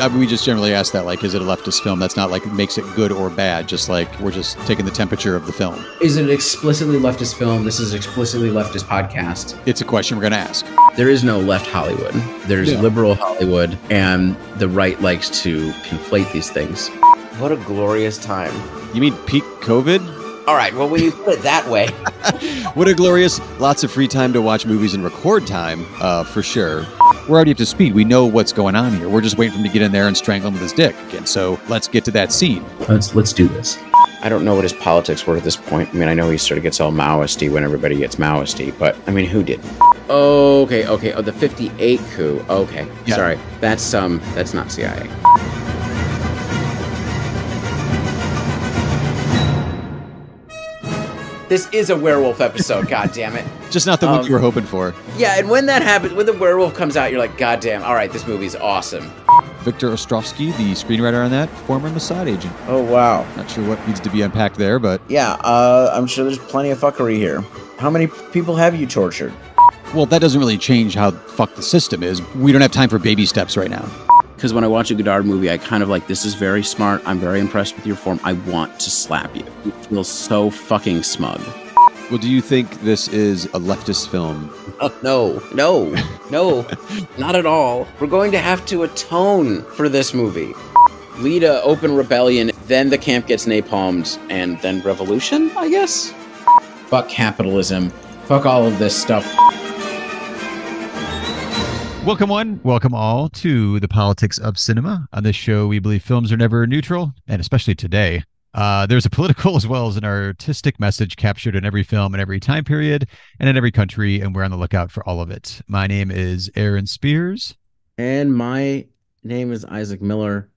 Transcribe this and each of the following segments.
I mean, we just generally ask that, like, is it a leftist film? That's not like makes it good or bad. Just like we're just taking the temperature of the film. Is it an explicitly leftist film? This is explicitly leftist podcast. It's a question we're going to ask. There is no left Hollywood. There's Yeah. liberal Hollywood, and the right likes to conflate these things. What a glorious time. You mean peak COVID? All right, well, when you put it that way, What a glorious, lots of free time to watch movies and record time, uh, for sure. We're already up to speed. We know what's going on here. We're just waiting for him to get in there and strangle him with his dick. And so let's get to that scene. Let's let's do this. I don't know what his politics were at this point. I mean, I know he sort of gets all Maoisty when everybody gets Maoisty, but I mean, who did? Okay, okay. Oh, the 58 coup. Okay. Yeah. Sorry. That's um that's not CIA. This is a werewolf episode, god damn it. Just not the one Um, you were hoping for. Yeah, and when that happens, when the werewolf comes out, you're like, god damn, all right, this movie's awesome. Victor Ostrovsky, the screenwriter on that, former Mossad agent. Oh wow. Not sure what needs to be unpacked there, but Yeah, uh, I'm sure there's plenty of fuckery here. How many people have you tortured? well, that doesn't really change how fucked the system is. We don't have time for baby steps right now. Because when I watch a Godard movie, I kind of like, this is very smart. I'm very impressed with your form. I want to slap you. It feels so fucking smug. Well, do you think this is a leftist film? Oh, no, no, no, not at all. We're going to have to atone for this movie. Lead a open rebellion, then the camp gets napalmed, and then revolution, I guess? Fuck capitalism. Fuck all of this stuff. Welcome, one. Welcome all to the politics of cinema. On this show, we believe films are never neutral, and especially today. Uh, there's a political as well as an artistic message captured in every film in every time period and in every country, and we're on the lookout for all of it. My name is Aaron Spears. And my name is Isaac Miller.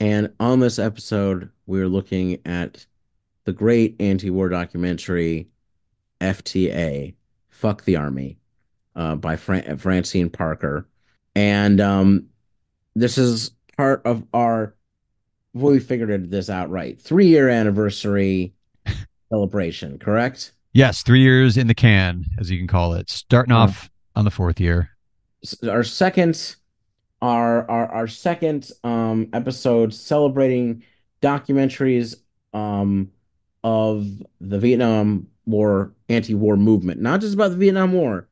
And on this episode, we're looking at the great anti war documentary FTA, Fuck the Army, uh, by Fran- Francine Parker. And um, this is part of our, we figured this out right, three year anniversary celebration, correct? Yes, three years in the can, as you can call it, starting Yeah. off on the fourth year. our second our our, our second um episode celebrating documentaries um of the Vietnam War anti-war movement not just about the Vietnam War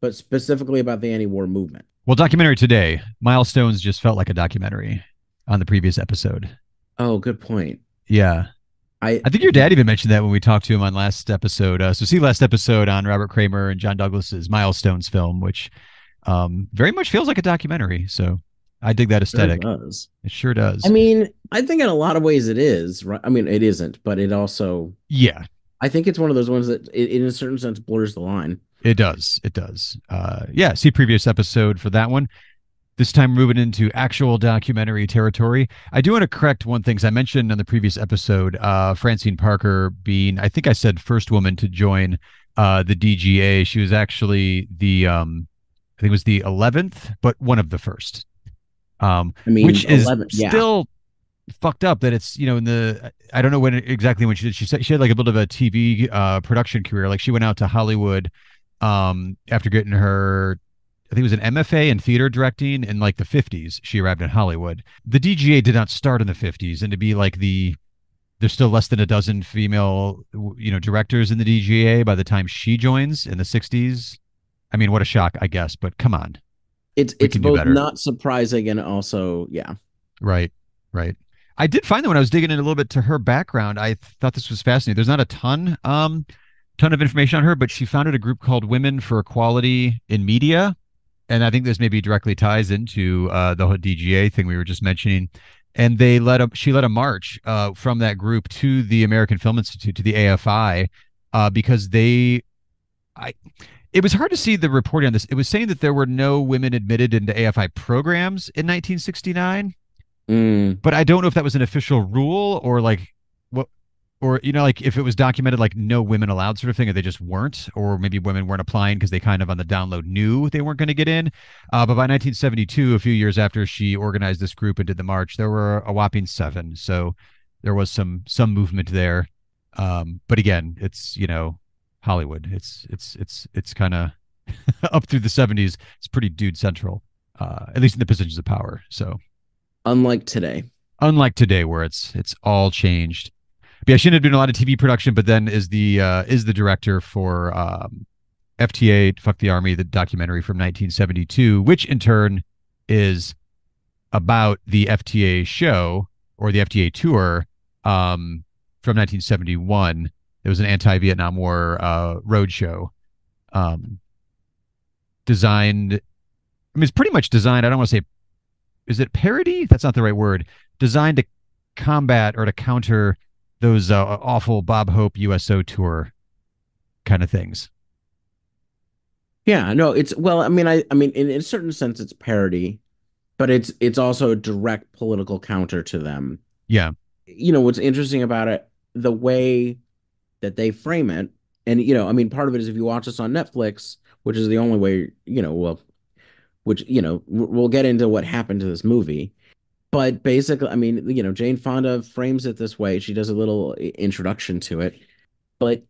but specifically about the anti-war movement Well, documentary today. Milestones just felt like a documentary on the previous episode. oh good point Yeah. I I think your dad even mentioned that when we talked to him on last episode. Uh, so see last episode on Robert Kramer and John Douglas's Milestones film, which um, very much feels like a documentary. So I dig that sure aesthetic. does. It sure does. I mean I think in a lot of ways it is right I mean it isn't but it also yeah, I think it's one of those ones that it, in a certain sense blurs the line it does. It does. Uh, yeah, see previous episode for that one. This time moving into actual documentary territory. I do want to correct one thing. 'cause I mentioned on the previous episode, uh, Francine Parker being, I think I said first woman to join uh, the DGA. She was actually the, um, I think it was the 11th, but one of the first. Um, I mean which is yeah still fucked up that it's you know in the I don't know when exactly when she did she said she had like a bit of a TV uh production career like she went out to Hollywood um after getting her I think it was an MFA in theater directing in like the 50s she arrived in Hollywood. The DGA did not start in the 50s and to be like the there's still less than a dozen female you know directors in the DGA by the time she joins in the 60s I mean what a shock I guess but come on. It's we it's both not surprising and also yeah. Right, right. I did find that when I was digging in a little bit to her background, I thought this was fascinating. There's not a ton, um, ton of information on her, but she founded a group called Women for Equality in Media, and I think this maybe directly ties into uh, the whole DGA thing we were just mentioning. And they led a she led a march uh, from that group to the American Film Institute to the AFI uh, because they, I. It was hard to see the reporting on this. It was saying that there were no women admitted into AFI programs in 1969 Mm. but I don't know if that was an official rule or like or you know, like if it was documented like no women allowed sort of thing, or they just weren't, or maybe women weren't applying because they kind of on the download knew they weren't going to get in. Uh, but by 1972, a few years after she organized this group and did the march, there were a whopping seven. So there was some some movement there. Um, but again, it's you know Hollywood. It's it's it's it's kind of up through the 70s. It's pretty dude central, uh, at least in the positions of power. So Unlike today. unlike today where it's it's all changed. But yeah, she ended up doing a lot of TV production, but then is the uh, is the director for um, FTA Fuck the Army, the documentary from 1972, which in turn is about the FTA show or the FTA tour um, from 1971. It was an anti-Vietnam War uh, road show um, designed. I mean, it's pretty much designed. I don't want to say, is it parody? That's not the right word. Designed to combat or to counter those uh, awful Bob Hope USO tour kind of things. Yeah, no, it's well, I mean, I I mean, in, in a certain sense, it's parody, but it's it's also a direct political counter to them. Yeah, You know, what's interesting about it, the way that they frame it, and you know, I mean, part of it is if you watch this on Netflix, which is the only way, you know, well, which you know, we'll get into what happened to this movie. But basically, I mean, you know, Jane Fonda frames it this way. She does a little introduction to it, but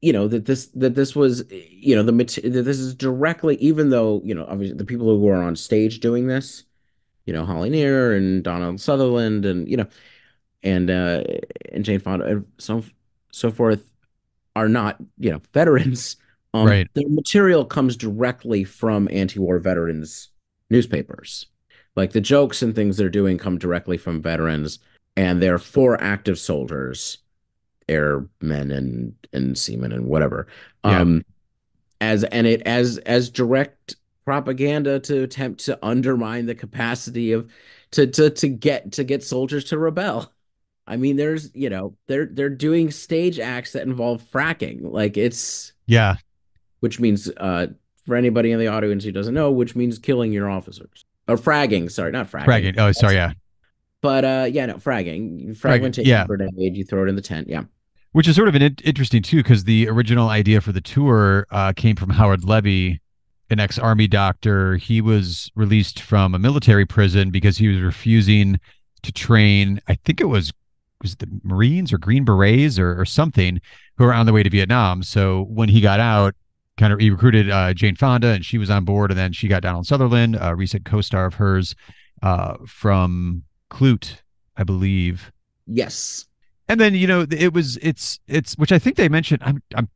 you know that this that this was you know the that this is directly even though you know obviously the people who were on stage doing this you know Holly Near and Donald Sutherland and you know and uh and Jane Fonda and so so forth are not you know veterans um Right. their material comes directly from anti-war veterans newspapers like the jokes and things they're doing come directly from veterans and they're for active soldiers airmen and and seamen and whatever. Yeah. um as and it as as direct propaganda to attempt to undermine the capacity of to to to get to get soldiers to rebel. I mean there's you know they're they're doing stage acts that involve fracking. Like it's yeah, which means uh for anybody in the audience who doesn't know which means killing your officers or fragging sorry not fragging bragging. Oh, sorry, yeah. but uh yeah no fragging Fragging, fragmentation yeah. grenade you throw it in the tent yeah Which is sort of an in- interesting too, because the original idea for the tour uh, came from Howard Levy, an ex-army doctor. He was released from a military prison because he was refusing to train. I think it was was it the Marines or Green Berets or, or something who were on the way to Vietnam. So when he got out, kind of he recruited uh, Jane Fonda, and she was on board, and then she got Donald Sutherland, a recent co-star of hers uh, from Klute, I believe. Yes. And then you know it was it's it's which i think they mentioned i'm i'm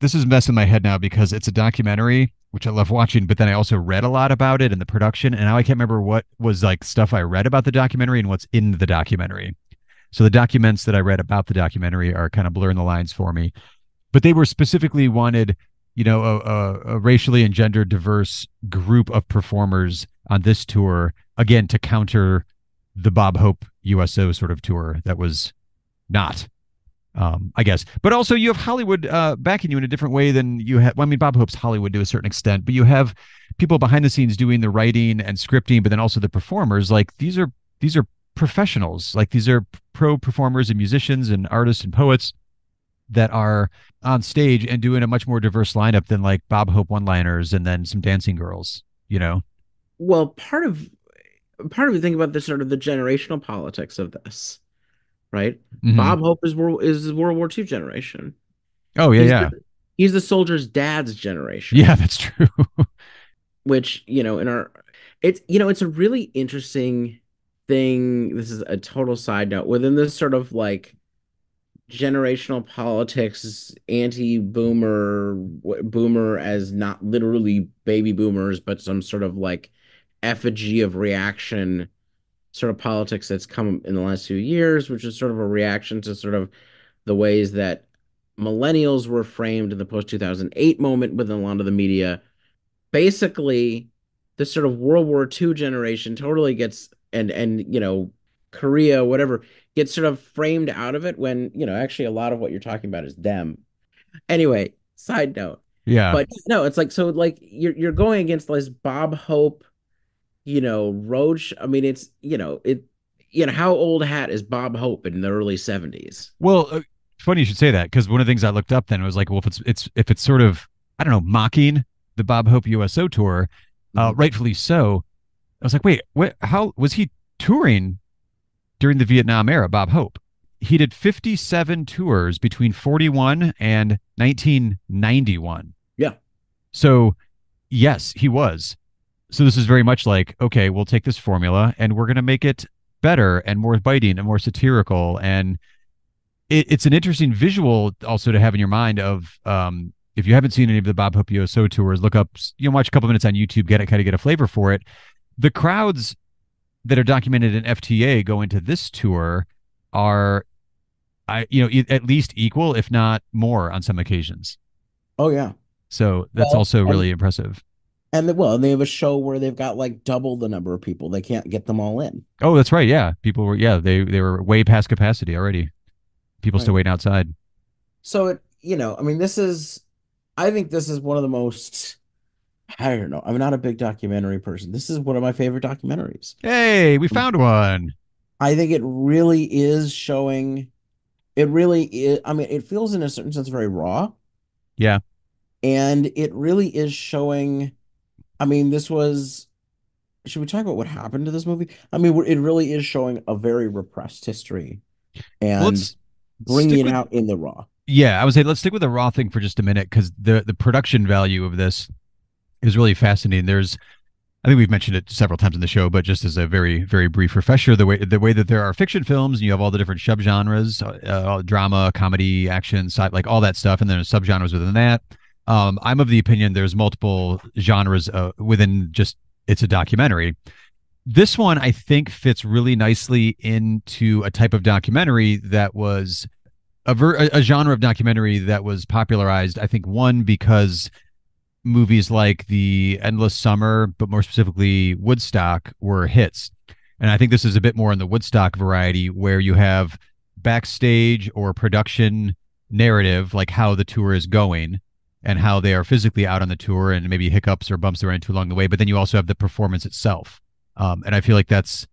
this is messing my head now because it's a documentary which i love watching but then i also read a lot about it and the production and now i can't remember what was like stuff i read about the documentary and what's in the documentary. So the documents that i read about the documentary are kind of blurring the lines for me. But they were specifically wanted you know a, a, a racially and gender diverse group of performers on this tour again to counter the bob hope uso sort of tour that was not um i guess. But also you have hollywood uh backing you in a different way than you have well, i mean bob hope's hollywood to a certain extent but you have people behind the scenes doing the writing and scripting but then also the performers like these are these are professionals. Like these are pro performers and musicians and artists and poets that are on stage and doing a much more diverse lineup than like bob hope one liners and then some dancing girls you know? Well part of part of the thing about this sort of the generational politics of this right? Mhm. bob hope is world is the world war ii generation. Oh yeah he's yeah. the, he's the soldier's dad's generation. Yeah that's true. Which you know in our it's you know it's a really interesting thing this is a total side note within this sort of like generational politics anti-boomer boomer as not literally baby boomers but some sort of like effigy of reaction sort of politics that's come in the last few years which is sort of a reaction to sort of the ways that millennials were framed in the post 2008 moment within a lot of the media. Basically this sort of World War II generation totally gets and and you know Korea whatever gets sort of framed out of it when you know actually a lot of what you're talking about is them. Anyway, side note, yeah but no, it's like so like you're you're going against this Bob Hope, you know Roach. I mean, it's you know it. You know how old hat is Bob Hope in the early '70s? Well, uh, funny you should say that because one of the things I looked up then was like, well, if it's it's if it's sort of I don't know mocking the Bob Hope USO tour, uh, Mhm. rightfully so. I was like, wait, what? How was he touring during the Vietnam era? Bob Hope. He did 57 tours between 41 and 1991. Yeah. So, yes, he was. So this is very much like, okay, we'll take this formula and we're going to make it better and more biting and more satirical and it, it's an interesting visual also to have in your mind of um, if you haven't seen any of the Bob Hope USO tours, look up, you know, watch a couple minutes on YouTube, get it, kind of get a flavor for it. The crowds that are documented in FTA go into this tour are, I you know, at least equal, if not more, on some occasions. Oh yeah. So that's Well, also and- really impressive. And the, well, they have a show where they've got like double the number of people. They can't get them all in. Oh, that's right. Yeah, people were. Yeah, they they were way past capacity already. People still waiting outside. So it, you know, I mean, this is, I think this is one of the most, I don't know. I'm not a big documentary person. This is one of my favorite documentaries. Hey, we hmm. found one. I think it really is showing, it really is, I mean, it feels in a certain sense very raw. Yeah. And it really is showing, I mean, this was, should we talk about what happened to this movie? I mean, it really is showing a very repressed history and let's bringing it with- out in the raw. Yeah, I would say let's stick with the raw thing for just a minute because the the production value of this is really fascinating. There's, I think we've mentioned it several times in the show, but just as a very very brief refresher, the way the way that there are fiction films and you have all the different subgenres, uh, drama, comedy, action, sci- like all that stuff, and then subgenres within that. Um, I'm of the opinion there's multiple genres uh, within just it's a documentary. This one I think fits really nicely into a type of documentary that was a, ver- a genre of documentary that was popularized i think one because movies like the endless summer but more specifically woodstock were hits. And i think this is a bit more in the woodstock variety where you have backstage or production narrative like how the tour is going and how they are physically out on the tour and maybe hiccups or bumps they ran into along the way but then you also have the performance itself. Um, and i feel like that's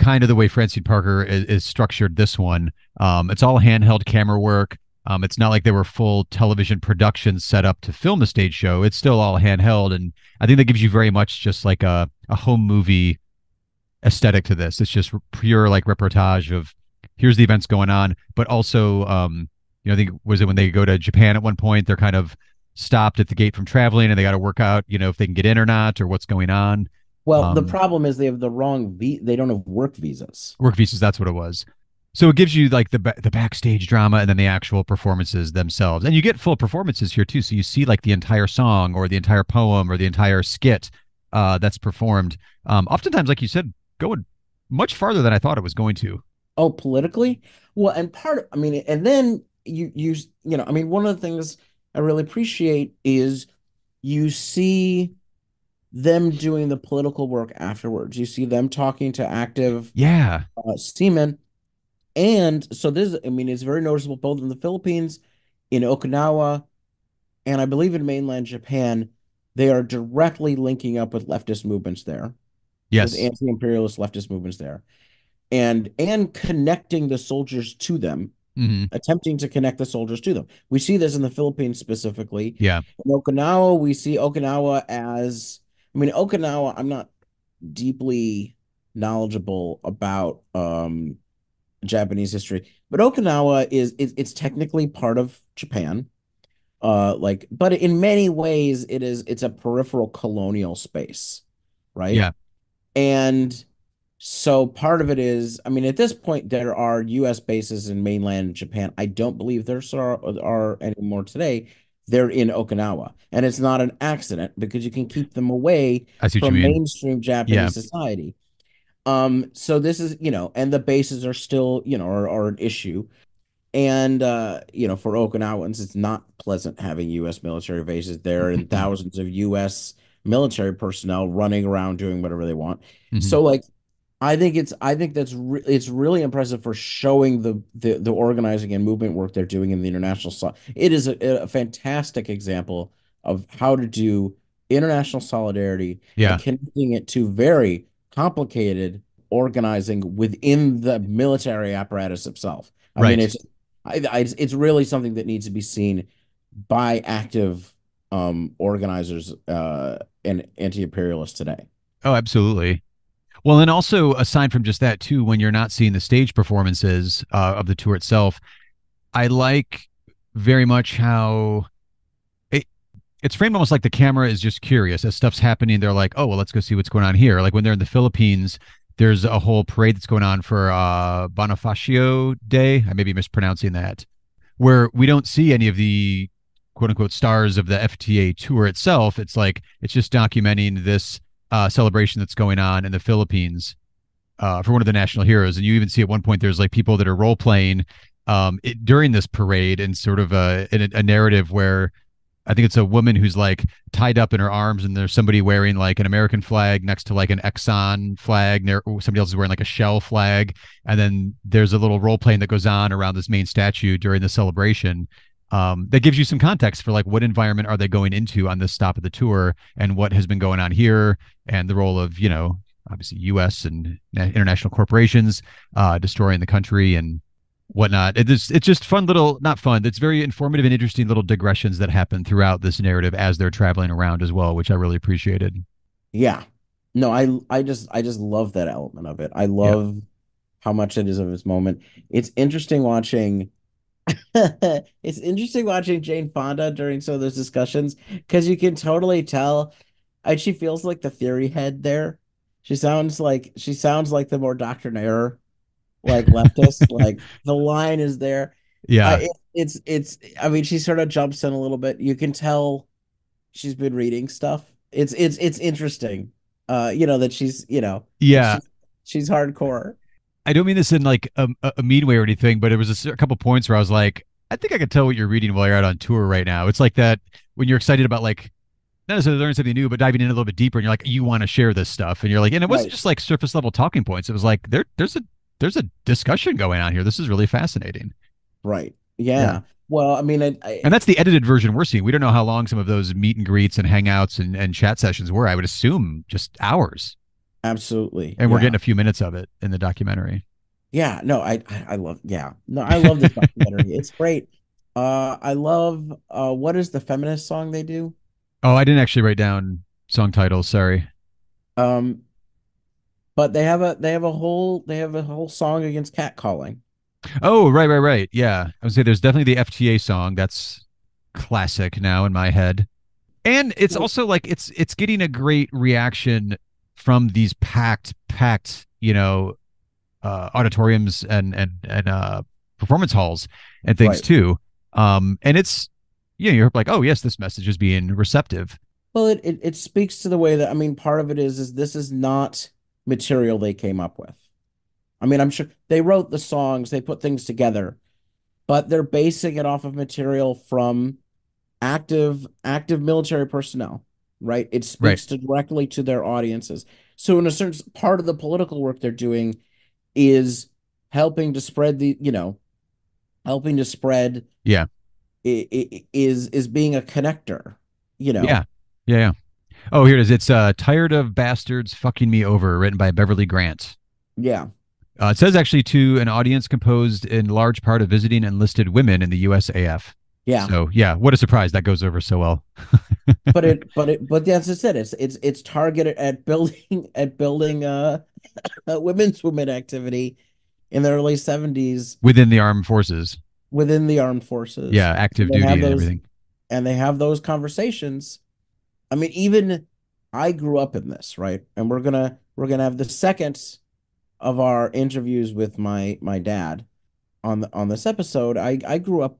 kind of the way francine parker is, is structured this one. Um, it's all handheld camera work. Um, it's not like there were full television productions set up to film a stage show. It's still all handheld, and I think that gives you very much just like a a home movie aesthetic to this. It's just pure like reportage of here's the events going on, but also um, you know, I think was it when they go to Japan at one point, they're kind of stopped at the gate from traveling, and they got to work out, you know, if they can get in or not, or what's going on. Well, the Um, problem is they have the wrong v they don't have work visas. work visas that's what it was so it gives you like the the backstage drama and then the actual performances themselves and you get full performances here too so you see like the entire song or the entire poem or the entire skit uh that's performed um oftentimes like you said going much farther than i thought it was going to Oh, politically? Well, and part of, I mean, and then you you you know, I mean, one of the things I really appreciate is you see them doing the political work afterwards. You see them talking to active yeah uh, seamen. And so this, I mean, it's very noticeable both in the Philippines, in Okinawa, and I believe in mainland Japan. They are directly linking up with leftist movements there, yes anti-imperialist leftist movements there, and and connecting the soldiers to them, hmm attempting to connect the soldiers to them. We see this in the Philippines specifically. yeah In Okinawa, we see Okinawa as, I mean, Okinawa, I'm not deeply knowledgeable about um Japanese history, but Okinawa is, is it's technically part of Japan. Uh like but in many ways it is it's a peripheral colonial space, right? Yeah. And so part of it is, I mean, at this point there are US bases in mainland Japan. I don't believe there are, are anymore today they're in Okinawa. And it's not an accident because you can keep them away i see what from mainstream Japanese Yeah. society. Um, so this is, you know, and the bases are still, you know, are, are an issue. And uh, you know, for Okinawans, it's not pleasant having US military bases there and thousands of US military personnel running around doing whatever they want. Mhm. So like I think it's I think that's re it's really impressive for showing the, the the organizing and movement work they're doing in the international side. It is a, a fantastic example of how to do international solidarity yeah and connecting it to very complicated organizing within the military apparatus itself. I Right. mean, it's I, I, it's really something that needs to be seen by active um, organizers uh, and anti-imperialists today. Oh, absolutely. Well, and also aside from just that too, when you're not seeing the stage performances uh, of the tour itself, I like very much how it's framed almost like the camera is just curious as stuff's happening. They're like, oh well, let's go see what's going on here. Like when they're in the Philippines, there's a whole parade that's going on for uh, Bonifacio Day. I may be mispronouncing that, where we don't see any of the quote unquote stars of the FTA tour itself. It's like it's just documenting this uh, celebration that's going on in the Philippines uh, for one of the national heroes. And you even see at one point there's like people that are role playing um, during this parade and sort of a, a, a narrative where I think it's a woman who's like tied up in her arms, and there's somebody wearing like an American flag next to like an Exxon flag. There, somebody else is wearing like a Shell flag, and then there's a little role playing that goes on around this main statue during the celebration. Um, that gives you some context for like what environment are they going into on this stop of the tour, and what has been going on here, and the role of you know obviously U.S. and international corporations uh, destroying the country and whatnot. It's it's just fun little, not fun. It's very informative and interesting little digressions that happen throughout this narrative as they're traveling around as well, which I really appreciated. Yeah, no, I I just I just love that element of it. I love yeah. how much it is of its moment. It's interesting watching. it's interesting watching Jane Fonda during some of those discussions because you can totally tell. And she feels like the theory head there. She sounds like she sounds like the more doctrinaire like leftist. like the line is there. Yeah, uh, it, it's it's. I mean, she sort of jumps in a little bit. You can tell she's been reading stuff. It's it's it's interesting. Uh, you know that she's you know yeah she's, she's hardcore. I don't mean this in like a, a mean way or anything, but it was a, a couple points where I was like, I think I can tell what you're reading while you're out on tour right now. It's like that when you're excited about like not necessarily learning something new, but diving in a little bit deeper, and you're like, you want to share this stuff, and you're like, and it wasn't right. just like surface level talking points. It was like there, there's a there's a discussion going on here. This is really fascinating. Right. Yeah. yeah. Well, I mean, I, I, and that's the edited version we're seeing. We don't know how long some of those meet and greets and hangouts and, and chat sessions were. I would assume just hours. Absolutely. And yeah. we're getting a few minutes of it in the documentary. Yeah. No, I I love. Yeah. No, I love this documentary. it's great. Uh, I love. Uh, what is the feminist song they do? Oh, I didn't actually write down song titles. Sorry. Um, but they have a they have a whole they have a whole song against catcalling. Oh, right, right, right. Yeah. I would say there's definitely the FTA song. That's classic now in my head. And it's also like it's it's getting a great reaction from these packed, packed, you know, uh auditoriums and and and uh performance halls and things right. too. Um and it's you know, you're like, oh yes, this message is being receptive. Well, it, it it speaks to the way that I mean, part of it is is this is not material they came up with. I mean, I'm sure they wrote the songs, they put things together, but they're basing it off of material from active active military personnel, right? It speaks right. directly to their audiences. So in a certain part of the political work they're doing is helping to spread the, you know, helping to spread yeah is is being a connector, you know. Yeah. Yeah. Oh, here it is. It's uh, "Tired of Bastards Fucking Me Over," written by Beverly Grant. Yeah. Uh, it says actually to an audience composed in large part of visiting enlisted women in the USAF. Yeah. So yeah, what a surprise that goes over so well. but it, but it, but as I said, it's it's it's targeted at building at building uh, women's women activity in the early seventies within the armed forces. Within the armed forces. Yeah, active duty and those, everything. And they have those conversations I mean, even I grew up in this, right? And we're gonna we're gonna have the second of our interviews with my my dad on the on this episode. I I grew up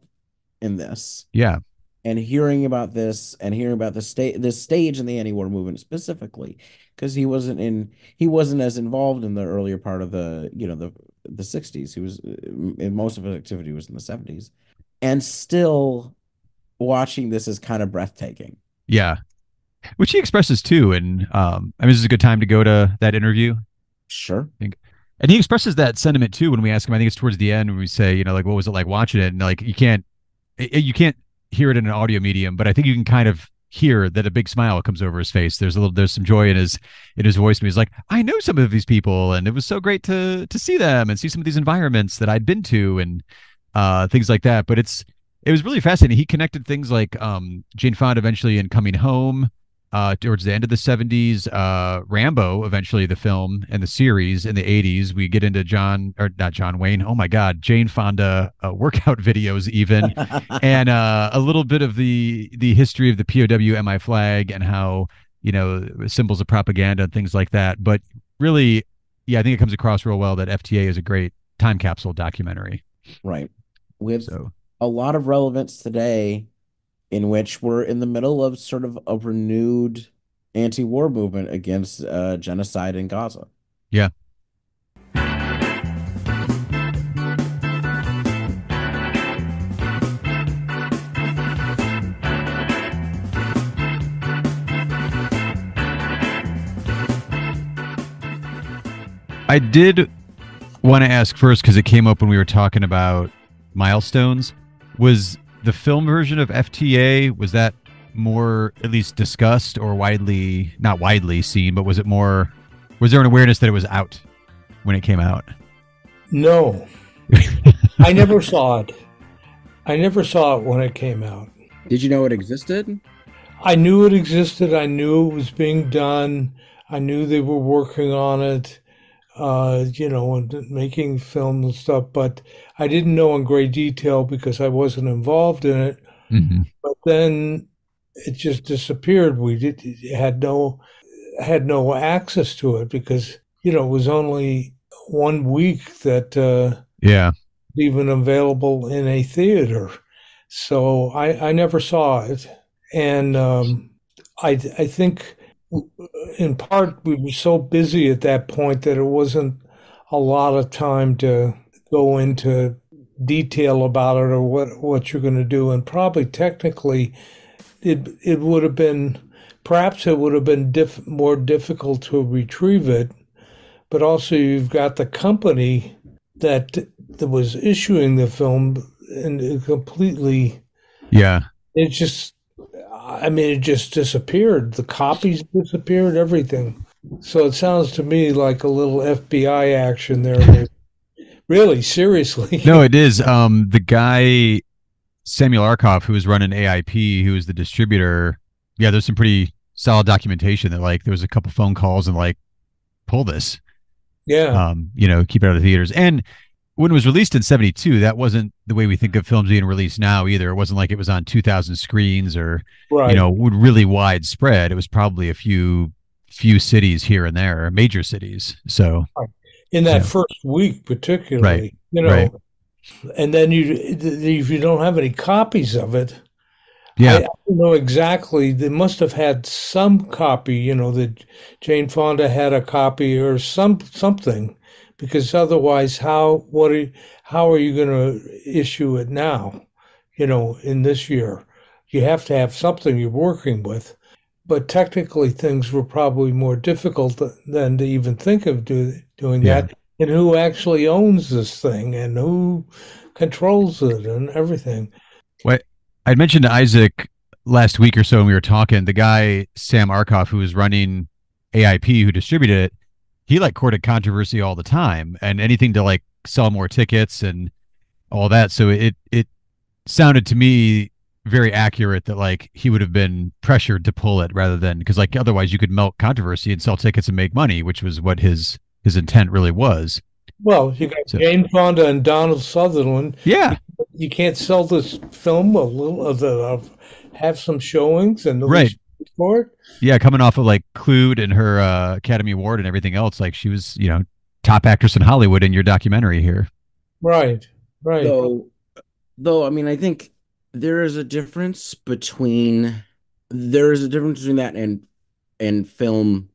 in this. Yeah. And hearing about this and hearing about the state this stage in the anti-war movement specifically, because he wasn't in he wasn't as involved in the earlier part of the you know the the 60s. He was uh, in most of his activity was in the 70s. And still watching this is kind of breathtaking. Yeah which he expresses too. And um, I mean, this is a good time to go to that interview. Sure. I think. And he expresses that sentiment too when we ask him. I think it's towards the end when we say, you know, like, what was it like watching it? And like, you can't, you can't hear it in an audio medium, but I think you can kind of hear that a big smile comes over his face. There's a little, there's some joy in his, in his voice. And he's like, I know some of these people, and it was so great to to see them and see some of these environments that I'd been to and uh, things like that. But it's, it was really fascinating. He connected things like um, Jane Fonda eventually in Coming Home uh, towards the end of the 70s, uh, Rambo, eventually the film and the series in the 80s. We get into John, or not John Wayne, oh my God, Jane Fonda uh, workout videos, even, and uh, a little bit of the the history of the POW MI flag and how, you know, symbols of propaganda and things like that. But really, yeah, I think it comes across real well that FTA is a great time capsule documentary. Right. With So a lot of relevance today in which we're in the middle of sort of a renewed anti-war movement against uh, genocide in Gaza. Yeah. I did want to ask first because it came up when we were talking about milestones. Was the film version of FTA was that more at least discussed or widely not widely seen, but was it more was there an awareness that it was out when it came out? No, I never saw it. I never saw it when it came out. Did you know it existed? I knew it existed. I knew it was being done. I knew they were working on it, uh, you know, and making films and stuff. But I didn't know in great detail because I wasn't involved in it. Mm-hmm. But then it just disappeared. We did had no had no access to it because you know it was only one week that uh, Yeah. even available in a theater. So I, I never saw it. And um, I, I think in part we were so busy at that point that it wasn't a lot of time to go into detail about it or what, what you're going to do. And probably technically it, it would have been, perhaps it would have been diff, more difficult to retrieve it. But also you've got the company that that was issuing the film and completely Yeah. it just i mean it just disappeared the copies disappeared everything so it sounds to me like a little fbi action there really seriously No, it is. Um, the guy Samuel Arkoff, who was running AIP, who was the distributor. Yeah, there's some pretty solid documentation that like there was a couple phone calls and like pull this. yeah um, you know, keep it out of the theaters. And when it was released in 72, that wasn't the way we think of films being released now either. It wasn't like it was on 2,000 screens or, right you know, would really widespread. It was probably a few few cities here and there, major cities. So, in that yeah. first week particularly Right, you know right. and then you if you don't have any copies of it yeah, I, I don't know exactly. They must have had some copy, you know, that Jane Fonda had a copy or some something, because otherwise, how what are you, how are you going to issue it now? You know, in this year, you have to have something you're working with. But technically, things were probably more difficult than to even think of do, doing Yeah. that. And who actually owns this thing and who controls it and everything. I'd mentioned to Isaac last week or so when we were talking, the guy, Sam Arkoff, who was running AIP, who distributed it, he like courted controversy all the time and anything to like sell more tickets and all that. So it, it sounded to me very accurate that like he would have been pressured to pull it rather than because like otherwise you could melt controversy and sell tickets and make money, which was what his his intent really was. Well, you got So- Jane Fonda and Donald Sutherland. Yeah, You can't sell this film a little of the of have some showings and Right. For it. yeah, coming off of like Klute and her uh, Academy Award and everything else, like she was, you know, top actress in Hollywood in your documentary here. Right, right. Though, though, I mean, I think there is a difference between there is a difference between that and and film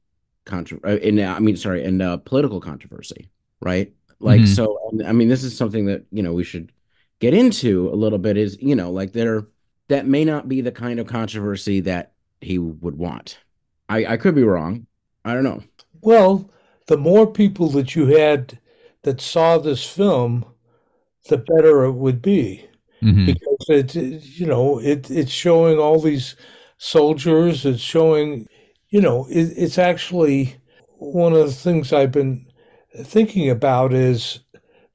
contro uh, in I mean, sorry, and uh, political controversy, right? Like, Mhm. so, I mean, this is something that you know we should get into a little bit. Is you know, like there that may not be the kind of controversy that he would want. I I could be wrong. I don't know. Well, the more people that you had that saw this film, the better it would be. Mhm. because it you know it it's showing all these soldiers it's showing you know it, it's actually one of the things i've been thinking about is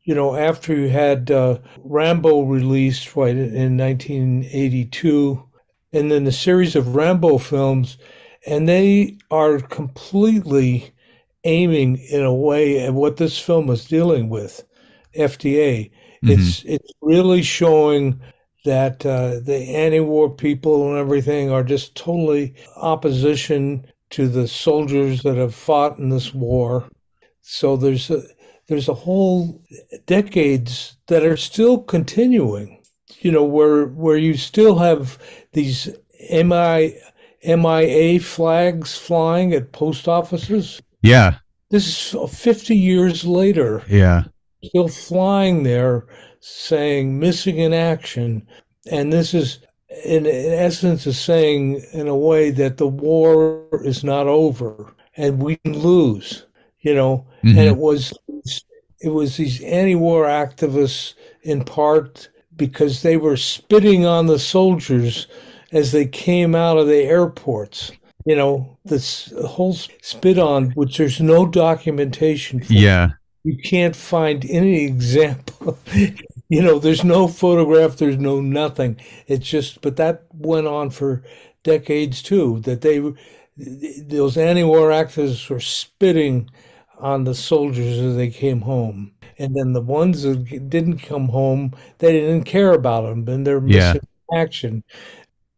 you know after you had uh, rambo released right in 1982 and then the series of rambo films and they are completely aiming in a way at what this film is dealing with FTA Mhm. it's it's really showing that uh, the anti-war people and everything are just totally opposition to the soldiers that have fought in this war. So there's a there's a whole decades that are still continuing. You know, where where you still have these MI MIA flags flying at post offices. Yeah. This is 50 years later, Yeah. still flying there saying missing in action. And this is, in, in essence, is saying in a way that the war is not over and we can lose, you know. Mhm. And it was, it was these anti-war activists in part because they were spitting on the soldiers as they came out of the airports. You know, this whole spit on, which there's no documentation for. Yeah. You can't find any example. you know, there's no photograph, there's no nothing. It's just, but that went on for decades too, that they, those anti-war activists were spitting on the soldiers as they came home. And then the ones that didn't come home, they didn't care about them and they're Yeah. missing action.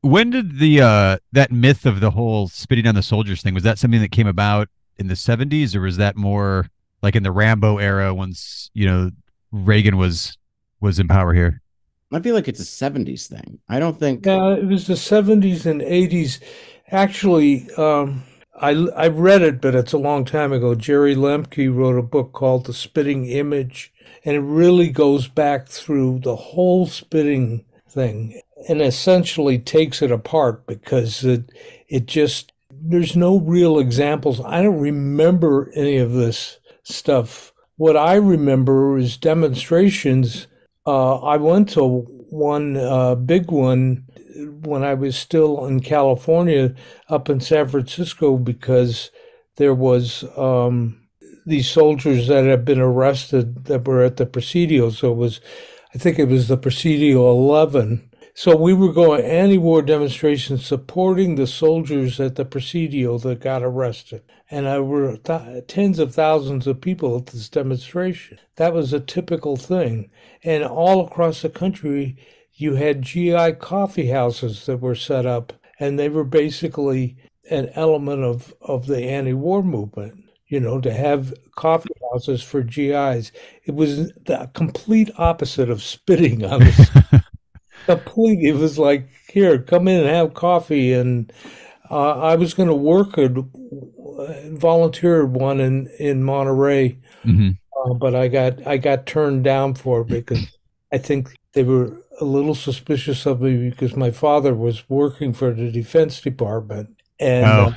When did the uh that myth of the whole spitting on the soldiers thing was that something that came about in the 70s or was that more like in the Rambo era once, you know, Reagan was was in power here? I feel like it's a 70s thing. I don't think. Yeah, it was the 70s and 80s. Actually, um, I, I read it, but it's a long time ago. Jerry Lembcke wrote a book called The Spitting Image, and it really goes back through the whole spitting thing and essentially takes it apart because it, it just, there's no real examples. I don't remember any of this stuff. What I remember is demonstrations. Uh, I went to one uh, big one when I was still in California, up in San Francisco, because there was um, these soldiers that had been arrested that were at the Presidio. So it was, I think it was the Presidio 11. So we were going anti-war demonstrations supporting the soldiers at the Presidio that got arrested, and there were th- tens of thousands of people at this demonstration. That was a typical thing, and all across the country, you had GI coffee houses that were set up, and they were basically an element of of the anti-war movement. You know, to have coffee houses for GIs, it was the complete opposite of spitting on the complete. It was like, here, come in and have coffee. And uh, I was going to work at volunteer one in in Monterey, hmm uh, but I got I got turned down for it because I think they were a little suspicious of me because my father was working for the Defense Department. And Oh.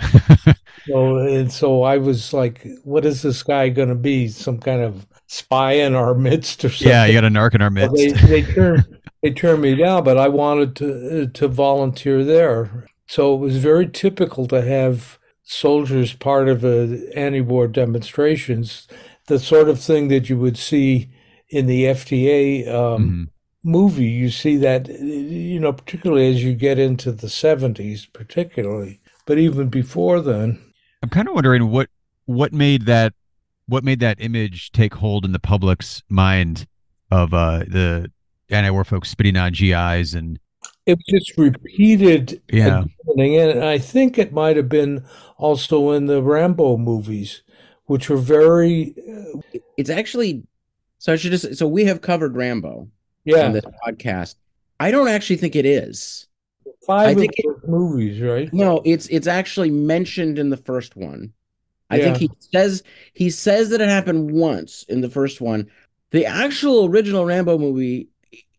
uh, so, and so I was like, what is this guy going to be? Some kind of spy in our midst or something? yeah, you got a narc in our midst. they they turned they turned me down, but I wanted to to volunteer there. So it was very typical to have soldiers part of the anti-war demonstrations, the sort of thing that you would see in the FTA um, Mhm. Movie. You see that, you know, particularly as you get into the 70s, particularly, but even before then. I'm kind of wondering what what made that what made that image take hold in the public's mind of uh the anti-war folks spitting on GIs and It was just repeated Yeah. and I think it might have been also in the Rambo movies, which were very, uh, It's actually. So I should just. So we have covered Rambo on yeah, this podcast. I don't actually think it is. five I think it- movies, right? No, it's it's actually mentioned in the first one. I think he says he says that it happened once in the first one. The actual original Rambo movie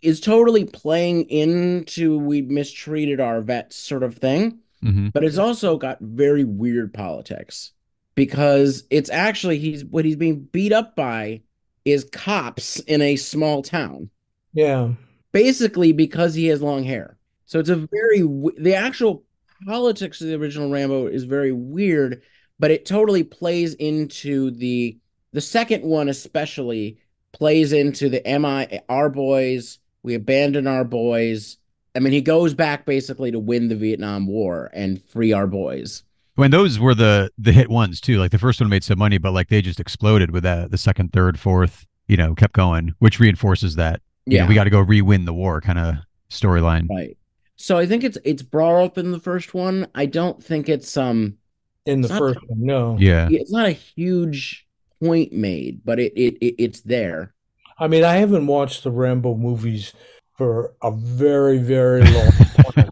is totally playing into we mistreated our vets sort of thing, Mhm. but it's also got very weird politics because it's actually he's what he's being beat up by is cops in a small town Yeah, basically because he has long hair. So it's a mm-hmm. very the actual politics of the original Rambo is very weird, but it totally plays into the the second one especially plays into the MI our boys, we abandon our boys. I mean, he goes back basically to win the Vietnam War and free our boys. when those were the the hit ones too. Like the first one made some money, but like they just exploded with that. The second, third, fourth, you know, kept going, which reinforces that. You know, Yeah, we got to go re-win the war kind of storyline. right. So I think it's it's brought up in the first one. I don't think it's um in the It's not- first one, no. Yeah. it's not a huge point made, but it, it, it it's there. I mean, I haven't watched the Rambo movies for a very, very long time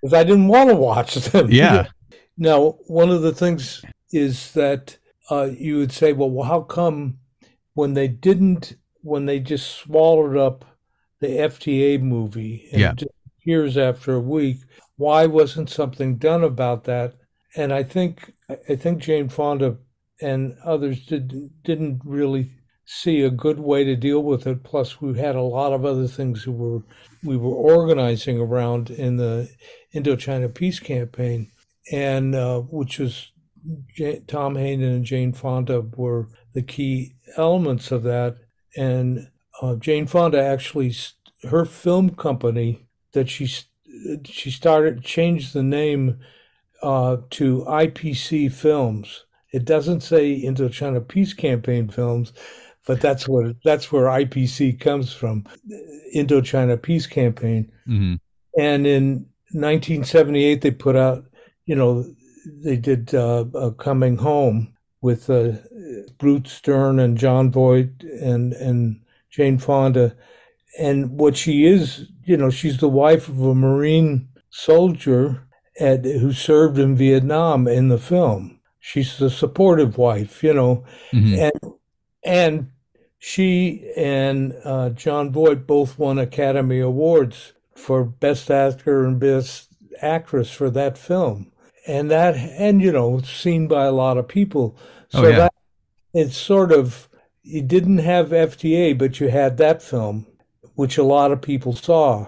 because I didn't want to watch them. Yeah. Now, one of the things is that uh, you would say, well, well, how come when they didn't, when they just swallowed up the FTA movie and Yeah. disappears after a week, why wasn't something done about that? And I think I think Jane Fonda and others did didn't really see a good way to deal with it. Plus, we had a lot of other things that were we were organizing around in the Indochina peace campaign, and uh, which was Ja- Tom Hayden and Jane Fonda were the key elements of that. And uh, Jane Fonda actually, her film company that she she started changed the name uh, to IPC Films. It doesn't say Indochina Peace Campaign Films, but that's what that's where IPC comes from, Indochina Peace Campaign. hmm And in 1978, they put out, you know, they did uh, uh, Coming Home with uh, Bruce Dern and Jon Voight and and Jane Fonda. And what she is, you know, she's the wife of a Marine soldier at, who served in Vietnam in the film. She's the supportive wife, you know, hmm and and she and uh, Jon Voight both won Academy Awards for Best Actor and Best Actress for that film, and that and you know seen by a lot of people. So Oh, yeah. that it's sort of you didn't have FTA, but you had that film, which a lot of people saw.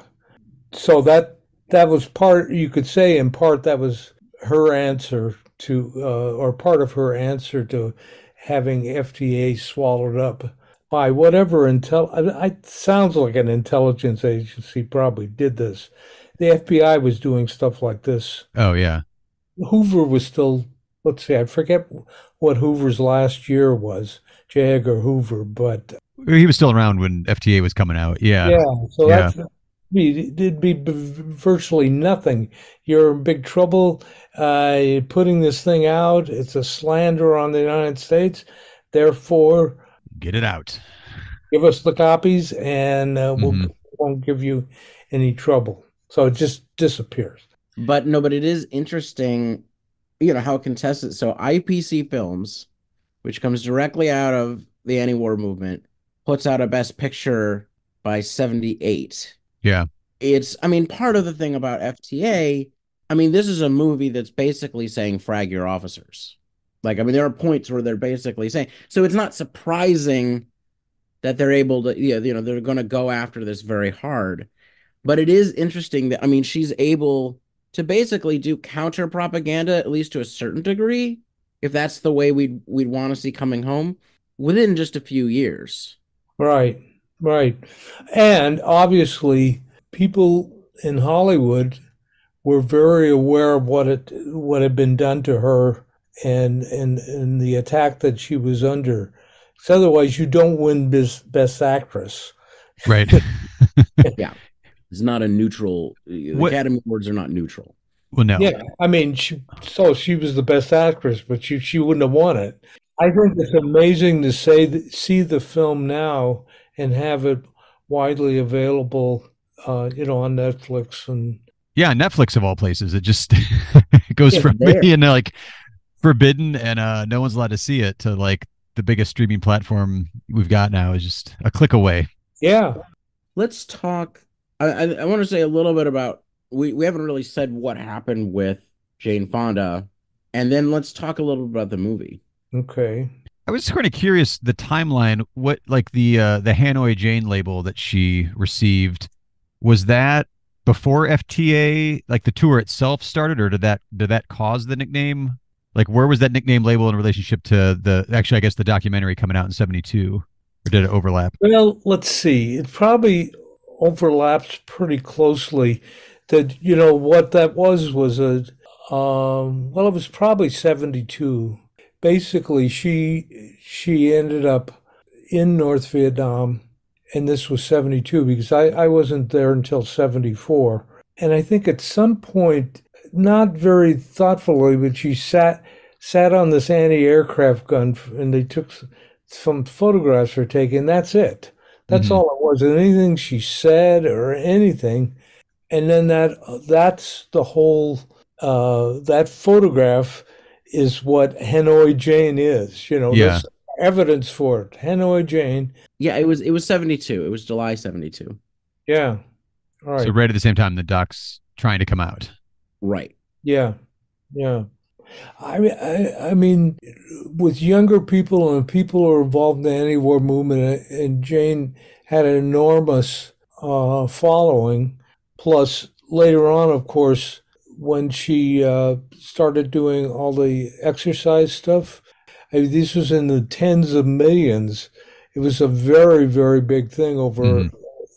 So that that was part you could say in part that was her answer to uh, or part of her answer to having FTA swallowed up by whatever intel. I- It sounds like an intelligence agency probably did this. The FBI was doing stuff like this. Oh yeah. Hoover was still, let's see, I forget what Hoover's last year was, J. Edgar Hoover, but He was still around when FTA was coming out. Yeah. yeah, so Yeah. that's it'd be virtually nothing. You're in big trouble. Uh, putting this thing out. It's a slander on the United States. Therefore, Get it out. give us the copies, and uh, we'll Mhm. won't give you any trouble. So it just disappears. But no, but it is interesting, you know, how contested. So IPC Films, which comes directly out of the anti-war movement, puts out a Best Picture by 78. Yeah. It's, I mean, part of the thing about FTA, I mean, this is a movie that's basically saying frag your officers. Like, I mean, there are points where they're basically saying, so it's not surprising that they're able to, know, you know they're going to go after this very hard. But it is interesting that, I mean, she's able to basically do counter propaganda, at least to a certain degree, if that's the way we'd, we'd want to see coming home within just a few years. Right, right. And obviously, people in Hollywood were very aware of what it what had been done to her and and and the attack that she was under. 'Cause otherwise, you don't win best best actress. Right. Yeah, it's not a neutral, What- Academy Awards are not neutral. Well, no. Yeah, I mean, she so she was the best actress, but she she wouldn't have won it. I think it's amazing to say that, see the film now and have it widely available, uh, you know, on Netflix and Yeah, Netflix of all places. It just it goes Yeah, from there. being like forbidden and uh no one's allowed to see it to like the biggest streaming platform we've got now is just a click away. yeah, Let's talk. I, I, I want to say a little bit about. We, we haven't really said what happened with Jane Fonda, and then let's talk a little bit about the movie. okay. I was kind of curious the timeline, what like the uh the Hanoi Jane label that she received was that before FTA like the tour itself started or did that did that cause the nickname? Like where was that nickname label in relationship to the actually I guess the documentary coming out in 72 or did it overlap? Well, let's see. It probably overlaps pretty closely. That you know what that was was a um, well, it was probably seventy two. Basically, she she ended up in North Vietnam, and this was seventy two because I I wasn't there until seventy four, and I think at some point, not very thoughtfully, but she sat sat on this anti aircraft gun, and they took some photographs are taken. That's it. That's Mhm. all it was. And anything she said or anything, and then that that's the whole. Uh, that photograph is what Hanoi Jane is. You know, Yeah. there's evidence for it. Hanoi Jane. Yeah, it was it was 72. It was July 72. Yeah. All right. So right at the same time, the ducks trying to come out. Right. Yeah, yeah. I mean, I, I mean, with younger people and people who are involved in the anti-war movement, and Jane had an enormous uh, following. Plus, later on, of course, when she uh, started doing all the exercise stuff, I mean, this was in the tens of millions. It was a very, very big thing over Mhm.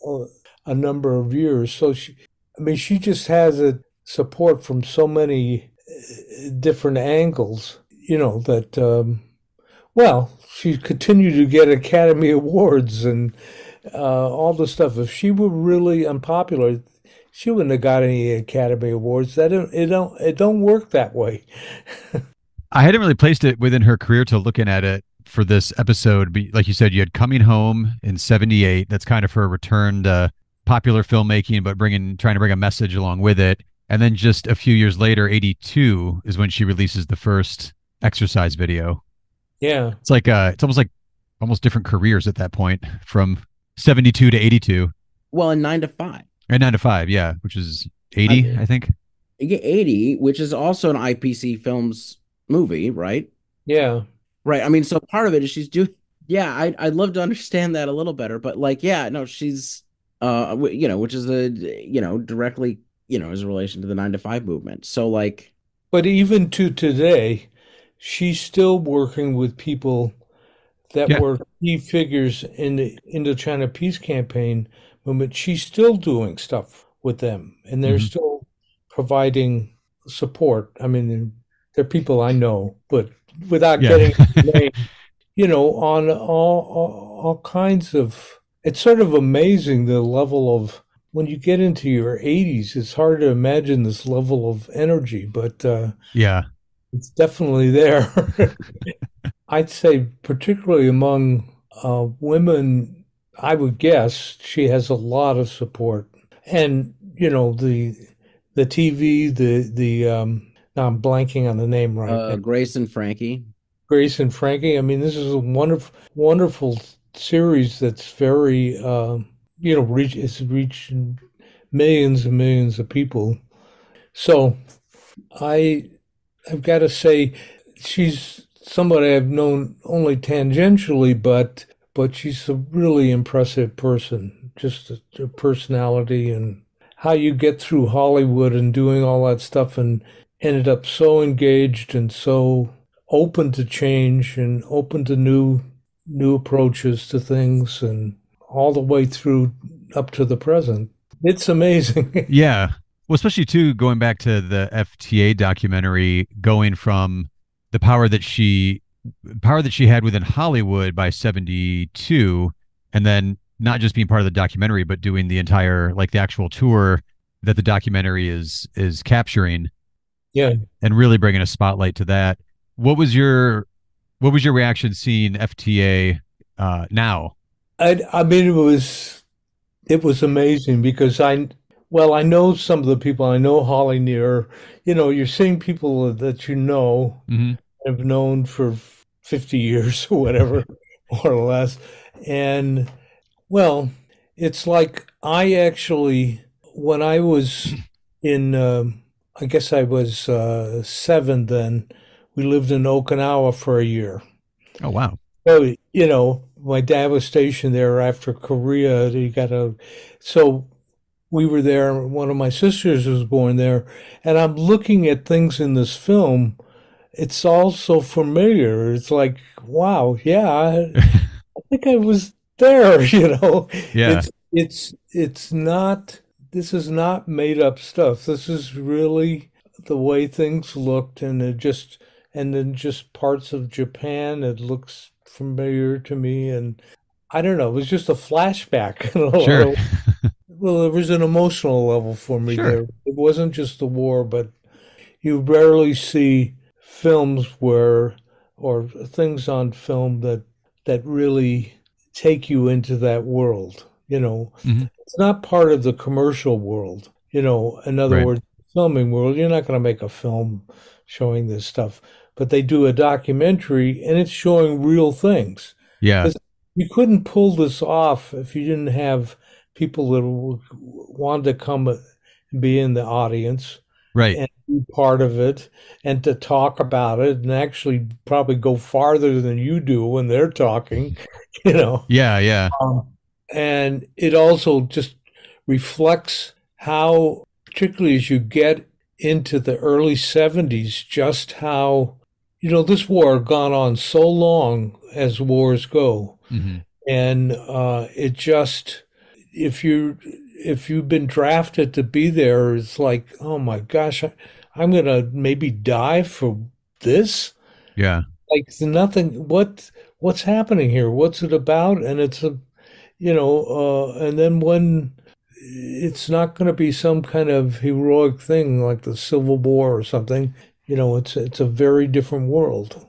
a, a number of years. So she, I mean, she just has a support from so many uh, different angles, you know, that, um, well, she continued to get Academy Awards and uh, all the stuff. If she were really unpopular, she wouldn't have got any Academy Awards. That don't, it don't it don't work that way. I hadn't really placed it within her career to looking at it for this episode. But like you said, you had Coming Home in 78. That's kind of her return to popular filmmaking, but bringing, trying to bring a message along with it. And then just a few years later, 82 is when she releases the first exercise video. Yeah, It's like, uh, it's almost like almost different careers at that point from 72 to 82 Well, in 9 to 5. And 9 to 5. Yeah. Which is 80, I- I think. You get 80, which is also an IPC Films movie, right? yeah, Right. I mean, so part of it is she's doing. Yeah, I I'd love to understand that a little better, but like, yeah, no, she's uh, w- you know, which is a you know directly you know as a relation to the nine to five movement. So like, but even to today, she's still working with people that Yeah. were key figures in the Indochina peace campaign movement. She's still doing stuff with them, and they're Mhm. still providing support. I mean, they're people I know, but without Yeah. getting you know, on all, all all kinds of. It's sort of amazing the level of when you get into your 80s. It's hard to imagine this level of energy, but uh, Yeah. it's definitely there. I'd say, particularly among uh, women, I would guess she has a lot of support, and you know the the TV, the the um, now I'm blanking on the name right. uh, Grace and Frankie. Grace and Frankie. I mean, this is a wonderful, wonderful series that's very, uh, you know, reach it's reaching millions and millions of people. So, I, I've got to say, she's somebody I've known only tangentially, but but she's a really impressive person. Just a, personality and how you get through Hollywood and doing all that stuff and ended up so engaged and so open to change and open to new new approaches to things and all the way through up to the present. It's amazing. Yeah. Well, especially too going back to the FTA documentary, going from the power that she power that she had within Hollywood by 72 and then not just being part of the documentary but doing the entire like the actual tour that the documentary is is capturing yeah. and really bringing a spotlight to that. What was your what was your reaction seeing FTA uh now? I I mean it was it was amazing because I well I know some of the people I know Holly Near you know you're seeing people that you know hmm have known for 50 years or whatever, more or less. And well, it's like I actually, when I was in, um, I guess I was uh, seven then, we lived in Okinawa for a year. Oh wow. So, you know, my dad was stationed there after Korea. He got a, so we were there. One of my sisters was born there. And I'm looking at things in this film. It's all so familiar. It's like, wow, yeah, I, I think I was there, you know. Yeah. It's, it's, it's not, this is not made up stuff. This is really the way things looked and it just, and then just parts of Japan. It looks familiar to me, and I don't know. It was just a flashback. in a lot Sure. well, there was an emotional level for me Sure. there. It wasn't just the war, but you rarely see films where or things on film that that really take you into that world. You know, Mhm. it's not part of the commercial world. You know, in other Right. words, filming world. You're not going to make a film showing this stuff, but they do a documentary and it's showing real things. Yeah. You couldn't pull this off if you didn't have people that wanted to come and be in the audience Right. and be part of it and to talk about it and actually probably go farther than you do when they're talking, you know. Yeah. Yeah. Um, and it also just reflects how, particularly as you get into the early 70s, just how, you know, this war had gone on so long as wars go hmm and uh, it just if you if you've been drafted to be there it's like oh my gosh I, i'm gonna maybe die for this? Yeah. like nothing what what's happening here? What's it about? And it's a you know uh, and then when it's not going to be some kind of heroic thing like the civil war or something. You know it's it's a very different world.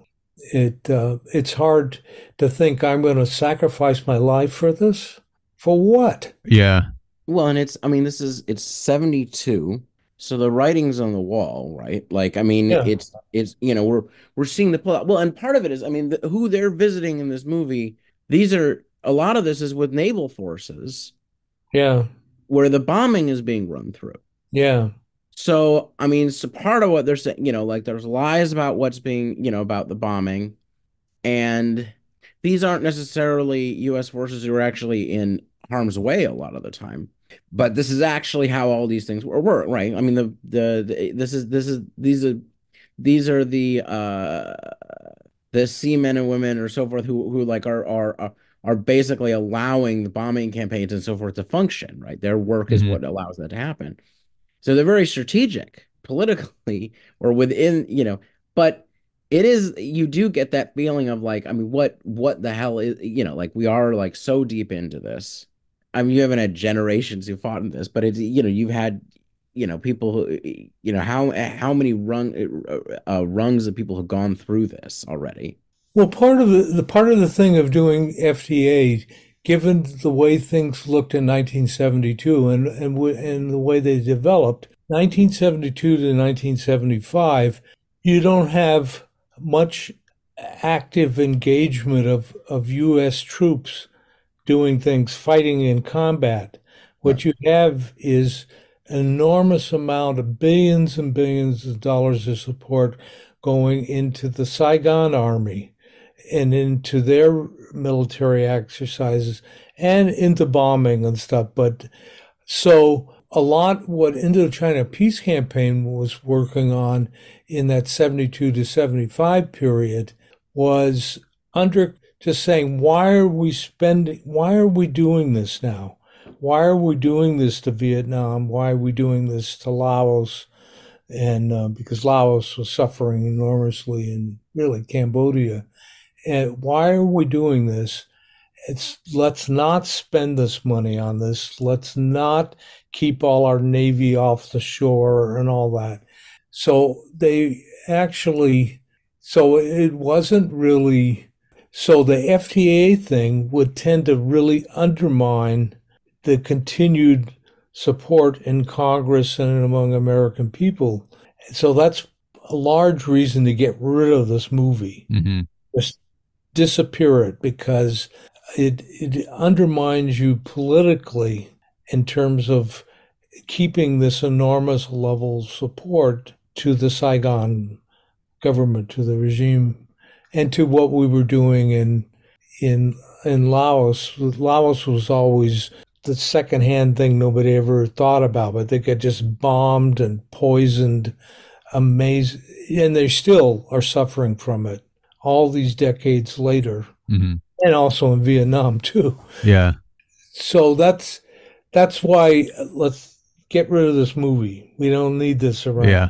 It uh, it's hard to think i'm going to sacrifice my life for this? For what? Yeah. Well, and it's I mean this is it's 72. So the writing's on the wall, right? Like I mean Yeah. it's it's you know we're we're seeing the pull Well, and part of it is I mean the, who they're visiting in this movie, these are a lot of this is with naval forces yeah where the bombing is being run through. yeah So, I mean, so part of what they're saying, you know, like there's lies about what's being, you know, about the bombing. And these aren't necessarily US forces who are actually in harm's way a lot of the time. But this is actually how all these things were, were right? I mean, the, the the this is this is these are these are the uh the seamen and women or so forth who who like are are are are basically allowing the bombing campaigns and so forth to function, right? Their work is Mhm. what allows that to happen. So they're very strategic politically or within, you know, but it is you do get that feeling of like, I mean, what what the hell is you know, like we are like so deep into this. I mean, you haven't had generations who fought in this, but it's you know, you've had you know people who you know how how many rung uh, rungs of people have gone through this already. well part of the, the part of the thing of doing fta given the way things looked in 1972 and and, and the way they developed 1972 to 1975 you don't have much active engagement of, of U.S. troops doing things, fighting in combat. What you have is an enormous amount of billions and billions of dollars of support going into the Saigon army and into their military exercises and into bombing and stuff. But so a lot what Indochina Peace Campaign was working on in that 72 to 75 period was under just saying, why are we spending, why are we doing this now? Why are we doing this to Vietnam? Why are we doing this to Laos? And uh, because Laos was suffering enormously and really Cambodia. And why are we doing this? It's let's not spend this money on this. Let's not keep all our navy off the shore and all that. So they actually, so it wasn't really, so the FTA thing would tend to really undermine the continued support in Congress and among American people. So that's a large reason to get rid of this movie. Hmm just disappear it because it it undermines you politically in terms of keeping this enormous level of support to the Saigon government, to the regime, and to what we were doing in in in Laos. Laos was always the secondhand thing nobody ever thought about, but they get just bombed and poisoned, amazing, and they still are suffering from it all these decades later, hmm and also in Vietnam too. Yeah. So that's that's why uh, let's get rid of this movie. We don't need this around. Yeah.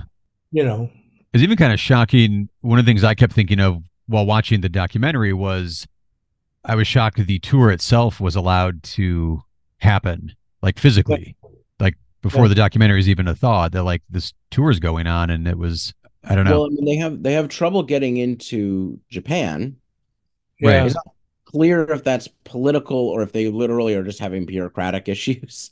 You know. It's even kind of shocking. One of the things I kept thinking of while watching the documentary was I was shocked that the tour itself was allowed to happen, like physically, like before Yeah. the documentary is even a thought that like this tour is going on, and it was I don't know. Well, I mean, they have they have trouble getting into Japan. Yeah. Right. clear if that's political or if they literally are just having bureaucratic issues.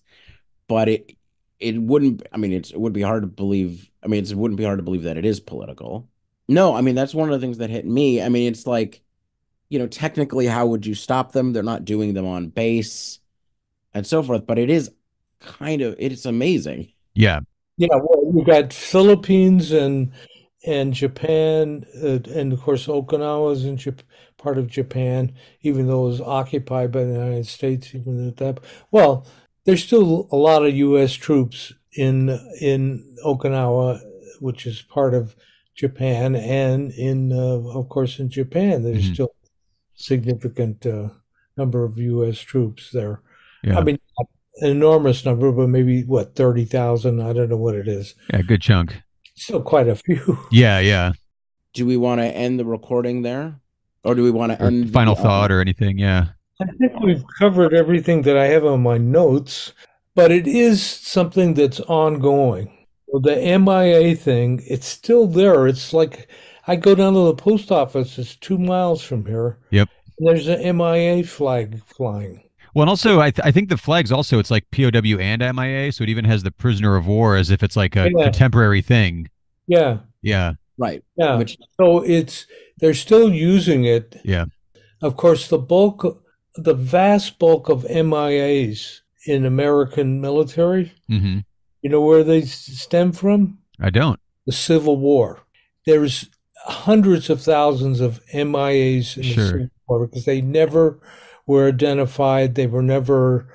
But it it wouldn't. I mean, it's, it would be hard to believe. I mean, it's, it wouldn't be hard to believe that it is political. No, I mean that's one of the things that hit me. I mean, it's like, you know, technically, how would you stop them? They're not doing them on base, and so forth. But it is kind of it's amazing. Yeah. Yeah, well, you got Philippines and and Japan, uh, and of course Okinawa is in Jap- part of Japan, even though it was occupied by the United States. Even at that, well, there's still a lot of U.S. troops in in Okinawa, which is part of Japan, and in uh, of course in Japan, there's Mhm. still significant uh, number of U.S. troops there. Yeah. I mean, not an enormous number, but maybe what thirty thousand? I don't know what it is. Yeah. Good chunk. Still quite a few. Yeah. Yeah. Do we want to end the recording there, or do we want to Or end final the, uh, thought or anything. Yeah. I think we've covered everything that I have on my notes, but it is something that's ongoing. Well, The MIA thing, it's still there. It's like I go down to the post office, it's two miles from here. Yep. And there's an MIA flag flying. Well, and also, I, th- I think the flags also, it's like POW and MIA. So it even has the prisoner of war as if it's like a Yeah. contemporary thing. Yeah, Yeah. right? yeah. Which So it's they're still using it. Yeah. Of course, the bulk, the vast bulk of MIAs in American military, hmm you know where they stem from? I don't. the Civil War. There's hundreds of thousands of MIAs in the Sure. Civil War because they never were identified. They were never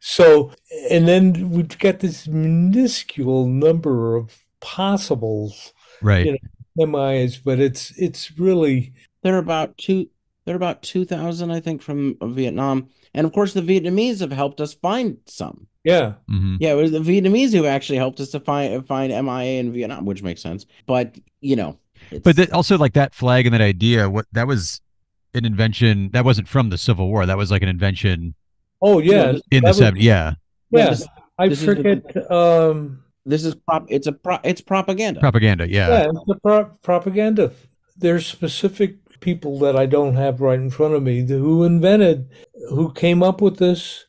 so. And then we've got this minuscule number of possibles Right. You know, MIAs, but it's it's really they're about two. They're about two thousand, I think, from Vietnam, and of course the Vietnamese have helped us find some. yeah. hmm Yeah, it was the Vietnamese who actually helped us to find find MIA in Vietnam, which makes sense. But you know, it's, But that, also, like that flag and that idea, what that was an invention that wasn't from the Civil War. That was like an invention Oh yeah, in the that was- 70s. Yeah. Yeah, this, I this is- forget. Um, this is prop. It's a pro. It's propaganda. Propaganda. Yeah. Yeah, it's the pro- propaganda. There's specific people that I don't have right in front of me who invented, who came up with this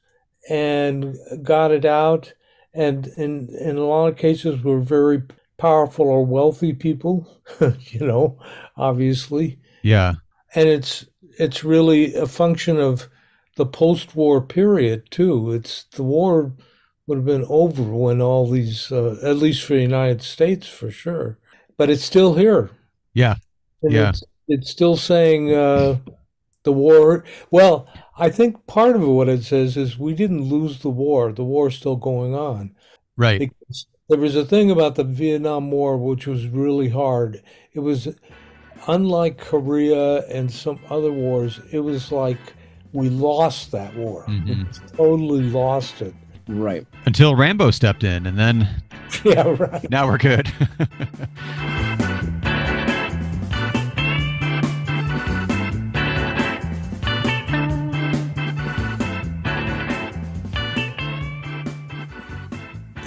and got it out, and in in a lot of cases were very powerful or wealthy people, you know, obviously, Yeah. and it's it's really a function of the post-war period too. It's the war would have been over when all these, uh, at least for the United States, for sure. But it's still here. Yeah. And Yeah. It's, it's still saying uh, the war. Well, I think part of what it says is we didn't lose the war. The war's still going on. Right. Because there was a thing about the Vietnam War which was really hard. It was unlike Korea and some other wars, it was like we lost that war. We Mhm. totally lost it. Right. Until Rambo stepped in, and then Yeah, right. now we're good.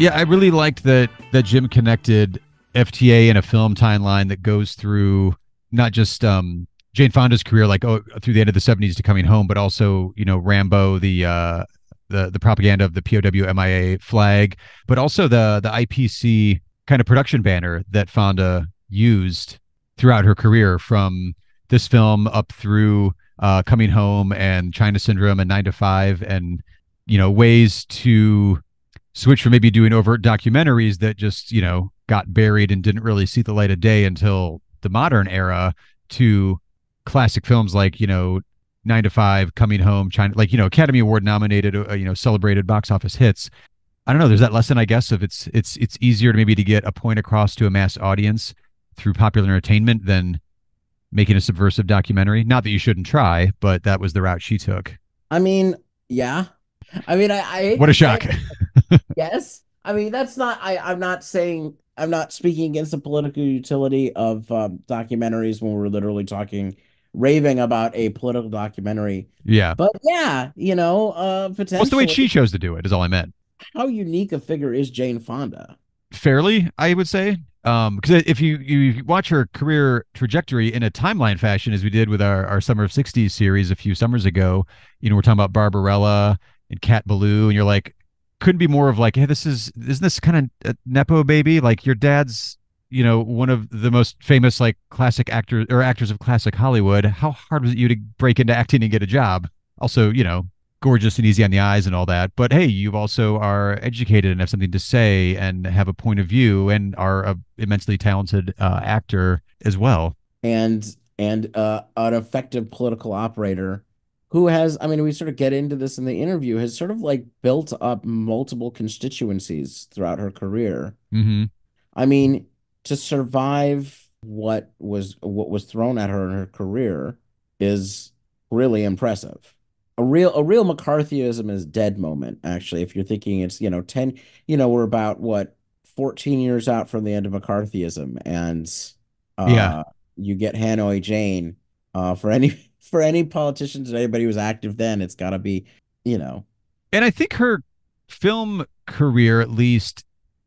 yeah, I really liked that that Jim connected FTA in a film timeline that goes through not just um, Jane Fonda's career, like oh, through the end of the '70s to coming home, but also you know Rambo, the uh, the the propaganda of the POW MIA flag, but also the the IPC kind of production banner that Fonda used throughout her career from this film up through uh, Coming Home and China Syndrome and Nine to Five, and you know ways to switch from maybe doing overt documentaries that just you know got buried and didn't really see the light of day until the modern era to classic films like you know Nine to Five, Coming Home, China, like you know Academy Award nominated, uh, you know celebrated box office hits. I don't know. There's that lesson, I guess, of it's it's it's easier to maybe to get a point across to a mass audience through popular entertainment than making a subversive documentary. Not that you shouldn't try, but that was the route she took. I mean, yeah. I mean, I. I What a shock! yes. I mean, that's not. I. I'm not saying. I'm not speaking against the political utility of um, documentaries when we're literally talking, raving about a political documentary. yeah. But yeah, you know, uh, potentially. What's the way she chose to do it? Is all I meant. How unique a figure is Jane Fonda? Fairly, I would say. um because if you you watch her career trajectory in a timeline fashion as we did with our, our summer of 60s series a few summers ago you know we're talking about barbarella and cat ballou and you're like couldn't be more of like hey this is isn't this kind of a nepo baby like your dad's you know one of the most famous like classic actors or actors of classic hollywood how hard was it you to break into acting and get a job also you know gorgeous and easy on the eyes and all that. But hey, you also are educated and have something to say and have a point of view and are a immensely talented uh, actor as well. And and uh, an effective political operator who has, I mean, we sort of get into this in the interview, has sort of like built up multiple constituencies throughout her career. Mm-hmm. I mean, to survive what was what was thrown at her in her career is really impressive a real a real McCarthyism is dead moment, actually. If you're thinking it's, you know, 10, you know, we're about what 14 years out from the end of McCarthyism. And uh Yeah. you get Hanoi Jane. Uh for any for any politicians and anybody who was active then, it's gotta be, you know. And I think her film career, at least,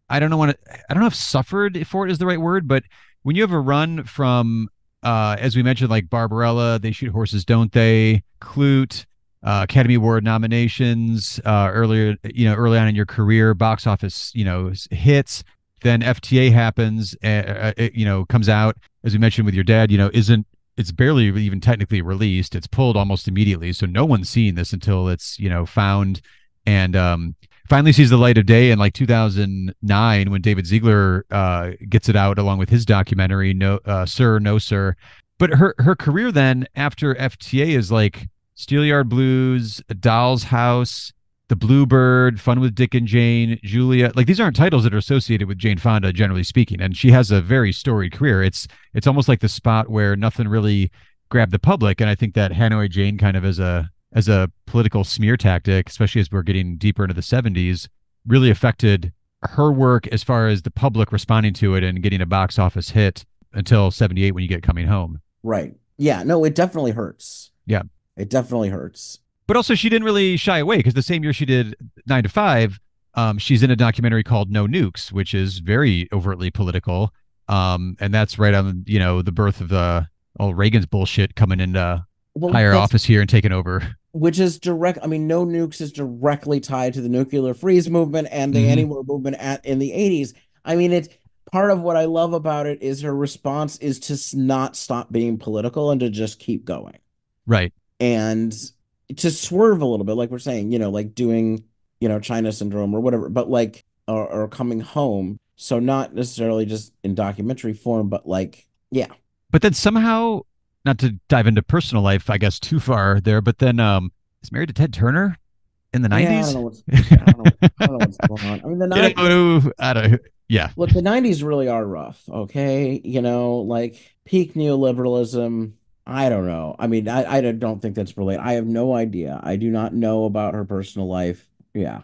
I don't know what I don't know if suffered for it is the right word, but when you have a run from uh as we mentioned, like Barbarella, they shoot horses, don't they? Klute, uh, Academy Award nominations uh, earlier, you know, early on in your career, box office, you know, hits. Then FTA happens, uh, it, you know, comes out as we mentioned with your dad. You know, isn't it's barely even technically released. It's pulled almost immediately, so no one's seen this until it's you know found and um, finally sees the light of day in like 2009 when David Zeiger uh, gets it out along with his documentary, No uh, Sir, No Sir. But her her career then after FTA is like Steelyard Blues, Doll's House, The Bluebird, Fun with Dick and Jane, Julia. Like these aren't titles that are associated with Jane Fonda, generally speaking. And she has a very storied career. It's it's almost like the spot where nothing really grabbed the public. And I think that Hanoi Jane kind of as a as a political smear tactic, especially as we're getting deeper into the 70s, really affected her work as far as the public responding to it and getting a box office hit until 78 when you get coming home. Right. Yeah, no, it definitely hurts. Yeah. It definitely hurts. But also, she didn't really shy away because the same year she did Nine to Five, um, she's in a documentary called No Nukes, which is very overtly political. Um, and that's right on you know the birth of the all Reagan's bullshit coming into Well, higher office here and taking over. which is direct i mean no nukes is directly tied to the nuclear freeze movement and the Mhm. anti-war movement at in the 80s i mean it's part of what i love about it is her response is to not stop being political and to just keep going Right. and to swerve a little bit like we're saying you know like doing you know china syndrome or whatever but like or, or coming home so not necessarily just in documentary form but like yeah But then somehow, not to dive into personal life, I guess too far there. But then, um, is married to Ted Turner in the Yeah, I don't nineties. know what's I don't know, I don't know what's going on. I mean, the You 90s, know, I don't. Yeah. look, the 90s really are rough, okay? You know, like peak neoliberalism. I don't know. I mean, I, I don't think that's related. I have no idea. I do not know about her personal life. Yeah.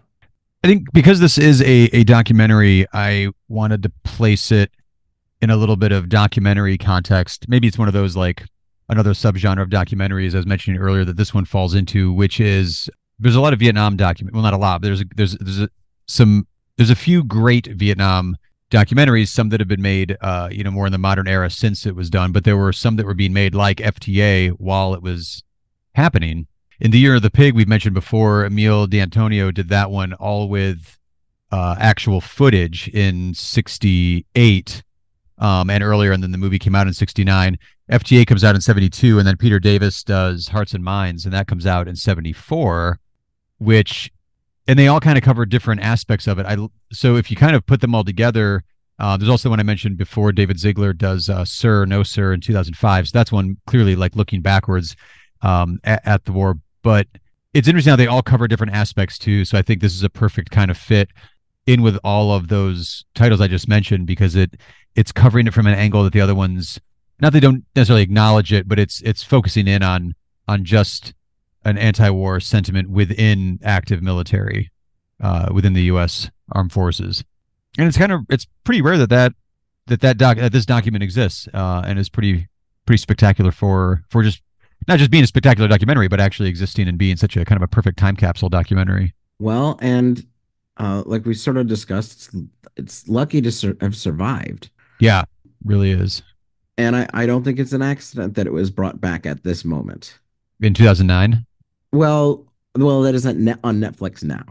I think because this is a, a documentary, I wanted to place it in a little bit of documentary context. Maybe it's one of those like another subgenre of documentaries, I was mentioning earlier, that this one falls into, which is there's a lot of Vietnam document. Well, not a lot. But there's there's there's a, some there's a few great Vietnam documentaries. Some that have been made, uh, you know, more in the modern era since it was done. But there were some that were being made like FTA while it was happening in the year of the pig we've mentioned before Emile de Antonio did that one all with uh, actual footage in 68 um, and earlier and then the movie came out in 69 fta comes out in 72 and then peter davis does hearts and minds and that comes out in 74 which and they all kind of cover different aspects of it i so if you kind of put them all together uh, there's also one I mentioned before. David Zeiger does uh, "Sir, No Sir" in 2005. So that's one clearly like looking backwards um, at, at the war. But it's interesting how they all cover different aspects too. So I think this is a perfect kind of fit in with all of those titles I just mentioned because it it's covering it from an angle that the other ones not they don't necessarily acknowledge it, but it's it's focusing in on on just an anti-war sentiment within active military uh, within the U.S. armed forces, and it's kind of it's pretty rare that that that that doc that this document exists uh, and is pretty pretty spectacular for for just not just being a spectacular documentary, but actually existing and being such a kind of a perfect time capsule documentary. Well, and uh, like we sort of discussed, it's, it's lucky to sur have survived. Yeah, really is. And I, I don't think it's an accident that it was brought back at this moment. In 2009. Well, well, that is on net on Netflix now.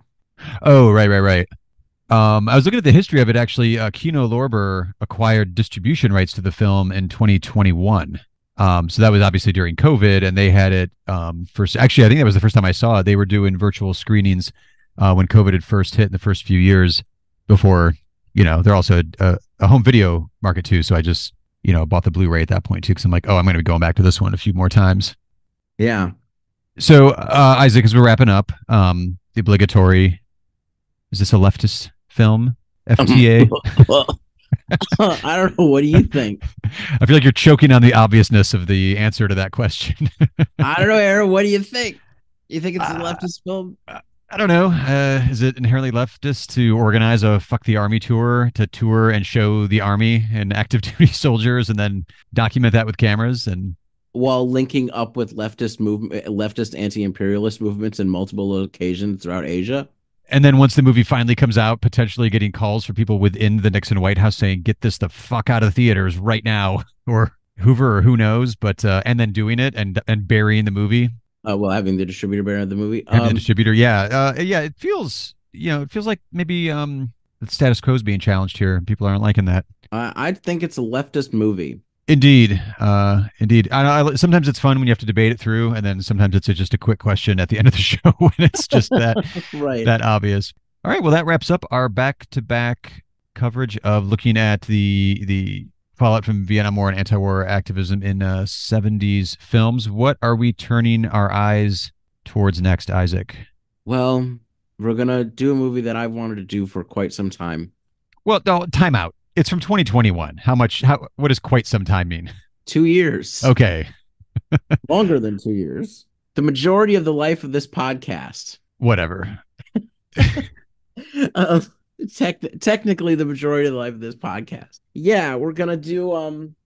Oh, right, right, right. Um, I was looking at the history of it. Actually, uh, Kino Lorber acquired distribution rights to the film in 2021. Um, so that was obviously during COVID, and they had it um, first. Actually, I think that was the first time I saw it. They were doing virtual screenings uh, when COVID had first hit in the first few years. Before, you know, they're also a, a home video market too. So I just, you know, bought the Blu-ray at that point too, because I'm like, oh, I'm going to be going back to this one a few more times. Yeah. So uh, Isaac, as we're wrapping up, um, the obligatory. Is this a leftist film? FTA. I don't know. What do you think? I feel like you're choking on the obviousness of the answer to that question. I don't know, Aaron. What do you think? You think it's a Uh, leftist film? I don't know. Uh, is it inherently leftist to organize a fuck the army tour to tour and show the army and active duty soldiers and then document that with cameras? And While linking up with leftist movement, leftist anti-imperialist movements in multiple occasions throughout Asia. and then once the movie finally comes out, potentially getting calls for people within the Nixon White House saying, "Get this the fuck out of theaters right now," or Hoover, or who knows, but uh, and then doing it and and burying the movie Uh, well, having the distributor of the movie. having the Um, distributor. Yeah, uh, yeah. It feels you know it feels like maybe um the status quo is being challenged here. People aren't liking that. I, I think it's a leftist movie. Indeed, uh, indeed. I, I, sometimes it's fun when you have to debate it through, and then sometimes it's just a quick question at the end of the show when it's just that right. that obvious. All right, well, that wraps up our back-to-back coverage of looking at the the fallout from Vietnam War and anti-war activism in uh, 70s films. What are we turning our eyes towards next, Isaac? well, we're gonna do a movie that I've wanted to do for quite some time. Well, no, time out. It's from 2021. How much? How? What does quite some time mean? Two years. Okay, Longer than two years. The majority of the life of this podcast. whatever. um, tech, technically the majority of the life of this podcast. Yeah, we're gonna do um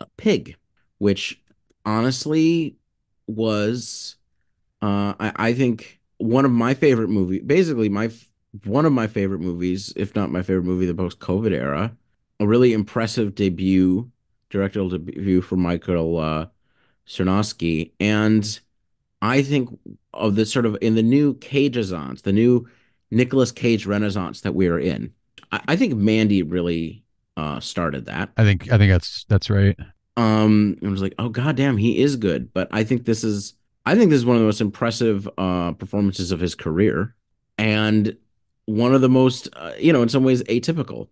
a pig, which honestly was uh I, I think one of my favorite movie basically my one of my favorite movies, if not my favorite movie the post COVID era. A really impressive debut, directorial debut for Michael uh Sarnoski. And I think of this sort of in the new Cageissance, the new Nicolas Cage renaissance that we are in. I, I think Mandy really uh started that. I think I think that's that's right. Um it was like, oh goddamn, he is good. But I think this is I think this is one of the most impressive uh performances of his career. And one of the most uh, you know, in some ways atypical.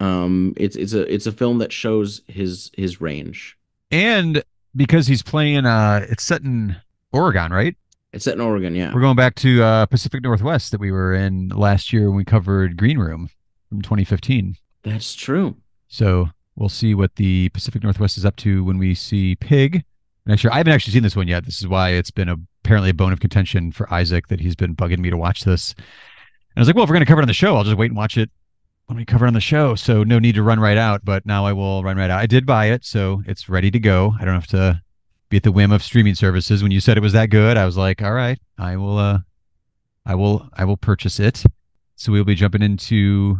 Um it's it's a it's a film that shows his his range. And because he's playing, uh, it's set in Oregon, right? It's set in Oregon, yeah. We're going back to uh, Pacific Northwest that we were in last year when we covered Green Room from 2015. That's true. So we'll see what the Pacific Northwest is up to when we see Pig next year. I haven't actually seen this one yet. This is why it's been a, apparently a bone of contention for Isaac that he's been bugging me to watch this. And I was like, well, if we're going to cover it on the show, I'll just wait and watch it when we cover on the show. So no need to run right out. But now I will run right out. I did buy it, so it's ready to go. I don't have to be at the whim of streaming services. When you said it was that good, I was like, all right, I will. uh I will. I will purchase it. So we'll be jumping into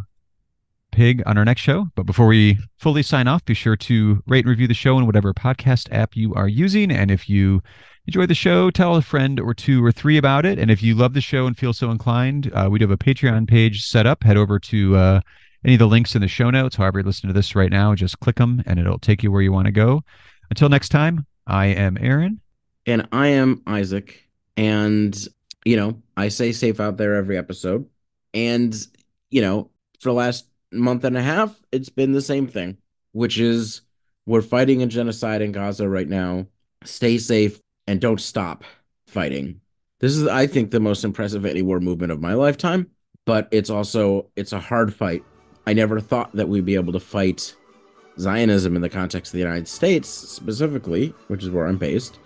Pig on our next show. But before we fully sign off, be sure to rate and review the show in whatever podcast app you are using. And if you enjoy the show, tell a friend or two or three about it. And if you love the show and feel so inclined, uh, we do have a Patreon page set up. Head over to uh, any of the links in the show notes. However, you're listening to this right now, just click them and it'll take you where you want to go. Until next time, I am Aaron. And I am Isaac. And, you know, I say safe out there every episode. And, you know, for the last month and a half, it's been the same thing, which is we're fighting a genocide in Gaza right now. Stay safe and don't stop fighting. This is, I think, the most impressive anti-war movement of my lifetime, but it's also it's a hard fight. I never thought that we'd be able to fight Zionism in the context of the United States specifically, which is where I'm based,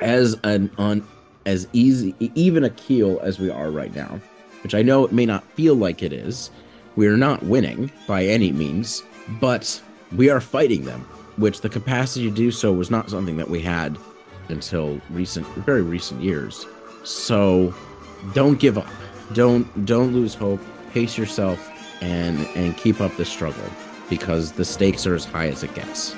as an on as easy even a keel as we are right now, which I know it may not feel like it is. We are not winning by any means, but we are fighting them, which the capacity to do so was not something that we had until recent very recent years. So don't give up. Don't don't lose hope. Pace yourself and and keep up the struggle. because the stakes are as high as it gets.